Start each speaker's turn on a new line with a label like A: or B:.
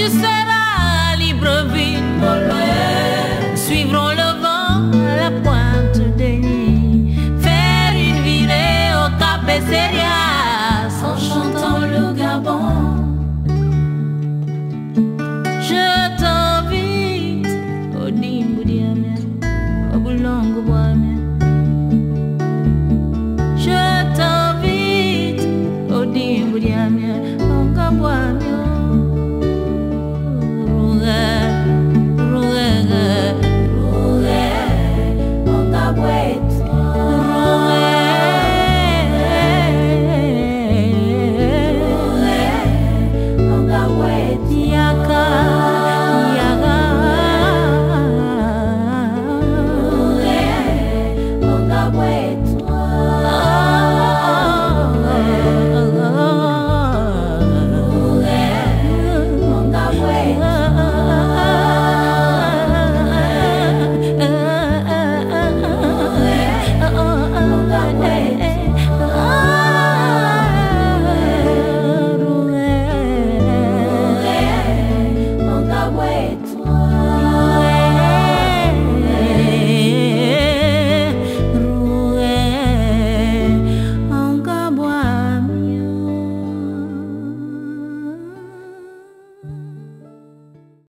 A: tu seras libre, vite. Suivrons le vent à la pointe des nids. Faire une virée au Cap Serias en chantant le Gabon. Je t'invite au Dimboudiamé, au Boulongouamé. Je t'invite au Dimboudiamé, au Gabouamé.